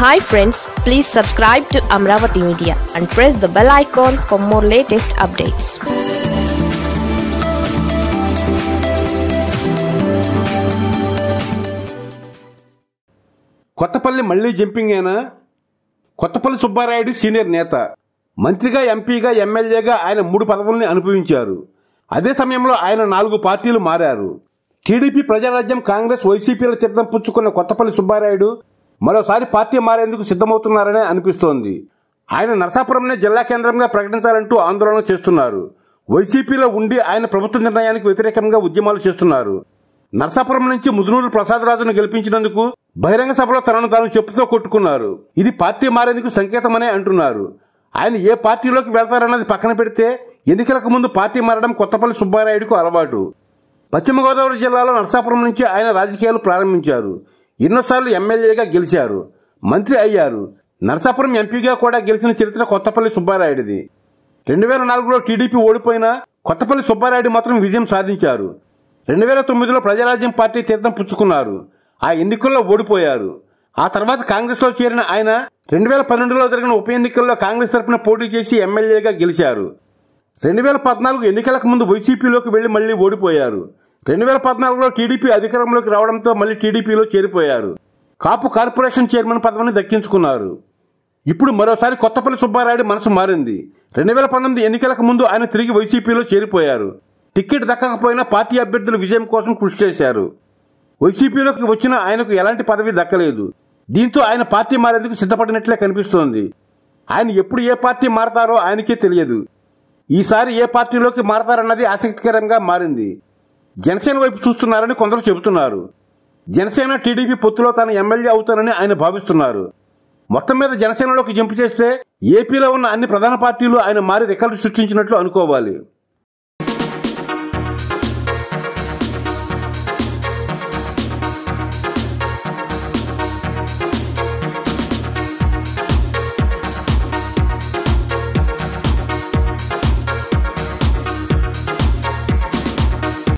Hi friends please subscribe to Amaravati media and press the bell icon for more latest updates Kothapalli మళ్ళీ jumping అయినా Kothapalli Subbarayudu senior నేత. మంత్రిగా ఎంపీగా ఎమ్మెల్యేగా ఆయన మూడు పదవుల్ని అనుభవించారు. అదే సమయంలో ఆయన నాలుగు పార్టీలు మారారు. టీడీపీ ప్రజారాజ్యం కాంగ్రెస్ వైసీపీల తీర్థం పుచ్చుకున్న కొత్తపల్లి సుబ్బారాయుడు మరోసారి పార్టీ మారేందుకు సిద్ధమవుతున్నారనే అనిపిస్తోంది. ఆయన నరసాపురంనే జిల్లా కేంద్రంగా ప్రకటించాలంటూ ఆందోళన చేస్తున్నారు. వైసీపీలో ఉండి ఆయన ప్రభుత్వ నిర్ణయానికి వ్యతిరేకంగా ఉద్యమాలు చేస్తున్నారు. నరసాపురం నుంచి ముదునూరు ప్రసాదరాజును గెలిపించినందుకు బహిరంగ సభలో తనను తాను చెప్పుతో కొట్టుకున్నారు. ఇది పార్టీ మారేందుకు సంకేతమనే అంటున్నారు. ఆయన ఏ పార్టీలోకి వెళ్తారన్నది పక్కన పెడితే ఎన్నికలకు ముందు పార్టీ మారడం కొత్తపల్లి సుబ్బారాయుడుకు అలవాటు. పశ్చిమ గోదావరి జిల్లాలో నరసాపురం నుంచి ఆయన రాజకీయాలు ప్రారంభించారు. ఎన్నోసార్లు ఎమ్మెల్యేగా గెలిచారు మంత్రి అయ్యారు. నరసాపురం ఎంపీగా కూడా గెలిచిన చరిత్ర కొత్తపల్లి సుబ్బారాయుడిది. రెండు వేల నాలుగులో టీడీపీ ఓడిపోయినా కొత్తపల్లి సుబ్బారాయుడు మాత్రం విజయం సాధించారు. రెండు వేల తొమ్మిదిలో ప్రజారాజ్యం పార్టీ తీర్థం పుచ్చుకున్నారు. ఆ ఎన్నికల్లో ఓడిపోయారు. ఆ తర్వాత కాంగ్రెస్లో చేరిన ఆయన రెండు వేల పన్నెండులో జరిగిన ఉప ఎన్నికల్లో కాంగ్రెస్ తరఫున పోటీ చేసి ఎమ్మెల్యేగా గెలిచారు. రెండు వేల పద్నాలుగు ఎన్నికలకు ముందు వైసీపీలోకి వెళ్ళి మళ్ళీ ఓడిపోయారు. రెండు వేల పద్నాలుగులో టీడీపీ అధికారంలోకి రావడంతో మళ్ళీ టీడీపీలో చేరిపోయారు. కాపు కార్పొరేషన్ చైర్మన్ పదవిని దక్కించుకున్నారు. ఇప్పుడు మరోసారి కొత్తపల్లి సుబ్బారాయుడు మనసు మారింది. రెండు వేల పంతొమ్మిది ఎన్నికలకు ముందు ఆయన తిరిగి వైసీపీలో చేరిపోయారు. టికెట్ దక్కకపోయినా పార్టీ అభ్యర్థుల విజయం కోసం కృషి చేశారు. వైసీపీలోకి వచ్చిన ఆయనకు ఎలాంటి పదవి దక్కలేదు. దీంతో ఆయన పార్టీ మారేందుకు సిద్ధపడినట్లే కనిపిస్తోంది. ఆయన ఎప్పుడు ఏ పార్టీ మారతారో ఆయనకే తెలియదు. ఈసారి ఏ పార్టీలోకి మారతారన్నది ఆసక్తికరంగా మారింది. జనసేన వైపు చూస్తున్నారని కొందరు చెబుతున్నారు. జనసేన టీడీపీ పొత్తులో తాను ఎమ్మెల్యే అవుతానని ఆయన భావిస్తున్నారు. మొత్తం మీద జనసేనలోకి జంపు చేస్తే ఏపీలో ఉన్న అన్ని ప్రధాన పార్టీలు ఆయన మారి రికార్డు సృష్టించినట్లు అనుకోవాలి.